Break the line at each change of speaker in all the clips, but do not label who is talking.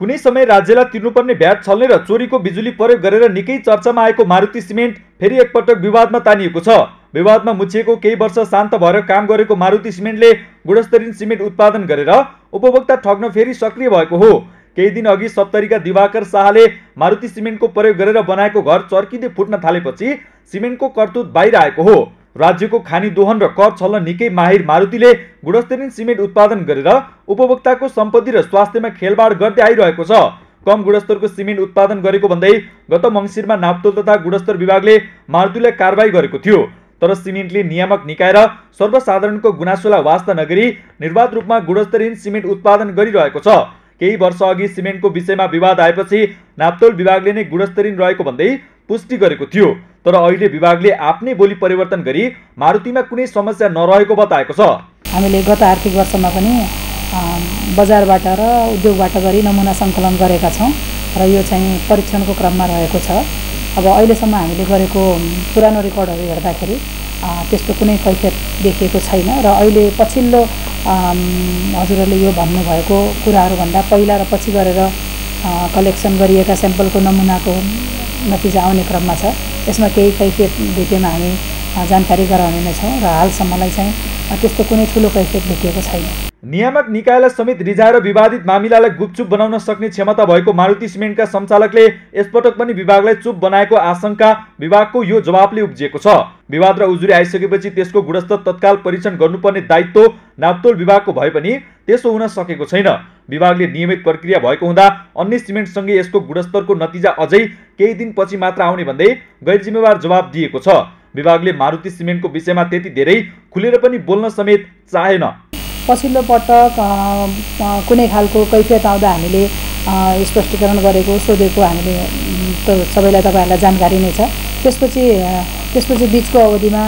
कुनै समय राज्यलाई तिर्नुपर्ने भ्याट छल्ने र चोरीको बिजुली प्रयोग गरेर निकै चर्चामा आएको मारुति सिमेन्ट फेरि एकपटक विवादमा तानिएको छ। विवादमा मुछिएको केही वर्ष शान्त भएर काम गरेको मारुति सिमेन्टले गुणस्तरीय सिमेन्ट उत्पादन गरेर उपभोक्ता ठग्न फेरि सक्रिय भएको हो। केही दिन अघि सप्तरीका दिवाकर शाहले मारुति सिमेन्टको प्रयोग गरेर बनाएको घर चर्किँदै फुट्न थालेपछि सिमेन्टको करतुत बाहिर आएको हो। राज्यको खानी दोहन र कर छल्न निकै माहिर मारुतिले गुणस्तरीय सिमेन्ट उत्पादन गरेर उपभोक्ताको सम्पत्ति र स्वास्थ्यमा खेलबाड गर्दै आइरहेको छ। कम गुणस्तरको सिमेन्ट उत्पादन गरेको भन्दै गत मङ्सिरमा नाप्तोल तथा गुणस्तर विभागले मारुतिलाई कारवाही गरेको थियो। तर सिमेन्टले नियामक निकाय र सर्वसाधारणको गुनासोलाई वास्ता नगरी निर्वाध रूपमा गुणस्तरहीन सिमेन्ट उत्पादन गरिरहेको छ। केही वर्ष अघि सिमेन्टको विषयमा विवाद आएपछि नाप्तोल विभागले नै गुणस्तरीय रहेको भन्दै पुष्टि गरेको थियो। तर अहिले विभागले आफ्नै बोली परिवर्तन गरी मारुतिमा कुनै समस्या नरहेको बताएको छ।
हामीले गत आर्थिक वर्षमा पनि बजारबाट र उद्योगबाट गरी नमुना सङ्कलन गरेका छौँ र यो चाहिँ परीक्षणको क्रममा रहेको छ। अब अहिलेसम्म हामीले गरेको पुरानो रेकर्डहरू हेर्दाखेरि त्यस्तो कुनै कैफियत देखिएको छैन र अहिले पछिल्लो हजुरहरूले यो भन्नुभएको कुराहरूभन्दा पहिला र पछि गरेर कलेक्सन गरिएका स्याम्पलको नमुनाको नतिजा आउने क्रममा छ। यसमा केही कैफियत भेटेमा हामी जानकारी गराउने छौँ र हालसम्मलाई चाहिँ त्यस्तो कुनै ठुलो कैफियत भेटिएको छैन।
नियामक निकायलाई समेत रिझाएर विवादित मामिलालाई गुपचुप बनाउन सक्ने क्षमता भएको मारुति सिमेन्टका सञ्चालकले यसपटक पनि विभागलाई चुप बनाएको आशंका विभागको यो जवाबले उब्जिएको छ। विवाद र उजुरी आइसकेपछि त्यसको गुणस्तर तत्काल परीक्षण गर्नुपर्ने दायित्व नाप्तोल विभागको भए पनि त्यसो हुन सकेको छैन। विभागले नियमित प्रक्रिया भएको हुँदा अन्य सिमेन्टसँगै यसको गुणस्तरको नतिजा अझै केही दिनपछि मात्र आउने भन्दै गैर जिम्मेवार जवाब दिएको छ। विभागले मारुति सिमेन्टको विषयमा त्यति धेरै खुलेर पनि बोल्न समेत चाहेन।
पछिल्लो पटक कुनै खालको कैफियत आउँदा हामीले स्पष्टीकरण गरेको सोधेको हामीले सबैलाई तपाईँहरूलाई जानकारी नै छ। त्यसपछि त्यसपछि बिचको अवधिमा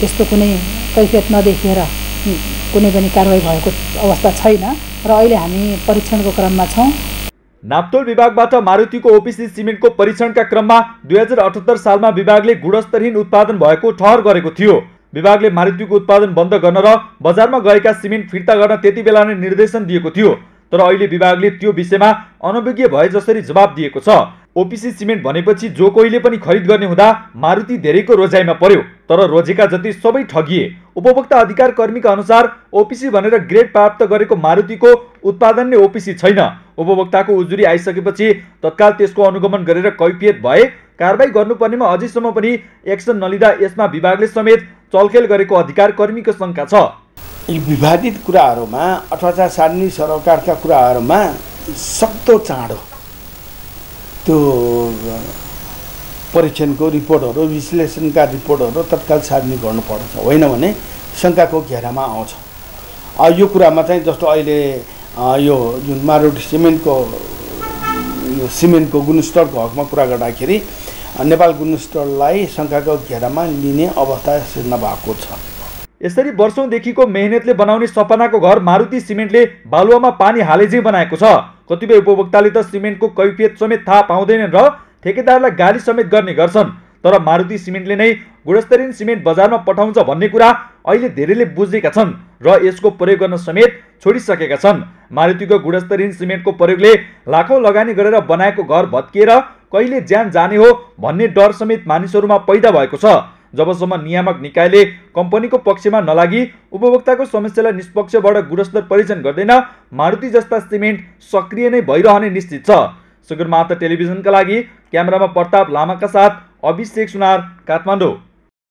त्यस्तो कुनै कैफियत नदेखिएर कुनै पनि कारवाही भएको अवस्था छैन र अहिले हामी परीक्षणको क्रममा छौँ।
नाप्तोल विभागबाट मारुतिको ओपिसी सिमेन्टको परीक्षणका क्रममा दुई हजार अठहत्तर सालमा विभागले गुणस्तरहीन उत्पादन भएको ठहर गरेको थियो। विभागले मारुतिको उत्पादन बन्द गर्न र बजारमा गएका सिमेन्ट फिर्ता गर्न त्यति बेला नै निर्देशन दिएको थियो। तर अहिले विभागले त्यो विषयमा अनभिज्ञ भए जसरी जवाब दिएको छ। ओपिसी सिमेन्ट भनेपछि जो कोहीले पनि खरिद गर्ने हुँदा मारुति धेरैको रोजाइमा पर्यो तर रोजेका जति सबै ठगिए। उपभोक्ता अधिकार कर्मीका अनुसार ओपिसी भनेर ग्रेड प्राप्त गरेको मारुतिको उत्पादन नै ओपिसी छैन। उपभोक्ताको उजुरी आइसकेपछि तत्काल त्यसको अनुगमन गरेर कैफियत भए कारवाही गर्नुपर्नेमा अझैसम्म पनि एक्सन नलिँदा यसमा विभागले समेत चलखेल गरेको अधिकार कर्मीको शङ्का छ।
यी विवादित कुराहरूमा अथवा सार्नी सरोकारका कुराहरूमा सक्दो चाँडो त्यो परीक्षणको रिपोर्टहरू विश्लेषणका रिपोर्टहरू तत्काल सार्वजनिक गर्नुपर्छ होइन भने शङ्काको घेरामा आउँछ। यो कुरामा चाहिँ जस्तो अहिले यो जुन मारुटी सिमेन्टको यो सिमेन्टको गुणस्तरको हकमा कुरा गर्दाखेरि नेपाल गुणस्तरलाई शङ्काको घेरामा लिने अवस्था सिर्जना भएको छ।
यसरी वर्षौँदेखिको मेहनतले बनाउने सपनाको घर मारुति सिमेन्टले बालुवामा पानी हालेझै बनाएको छ। कतिपय उपभोक्ताले त सिमेन्टको कैफियत समेत थाहा पाउँदैनन् र ठेकेदारलाई गाली समेत गर्ने गर्छन् तर मारुति सिमेन्टले नै गुणस्तरीय सिमेन्ट बजारमा पठाउँछ भन्ने कुरा अहिले धेरैले बुझेका छन् र यसको प्रयोग गर्न समेत छोडिसकेका छन्। मारुतिको गुणस्तरीय सिमेन्टको प्रयोगले लाखौँ लगानी गरेर बनाएको घर भत्किएर कहिले ज्यान जाने हो भन्ने डर समेत मानिसहरूमा पैदा भएको छ। जबसम्म नियामक निकायले कम्पनीको पक्षमा नलागी उपभोक्ताको समस्यालाई निष्पक्षबाट गुणस्तर परीक्षण गर्दैन मारुति जस्ता सिमेन्ट सक्रिय नै भइरहने निश्चित छ। सुगरमाता टेलिभिजनका लागि क्यामेरामा प्रताप लामाका साथ अभिषेक सुनार काठमाडौँ।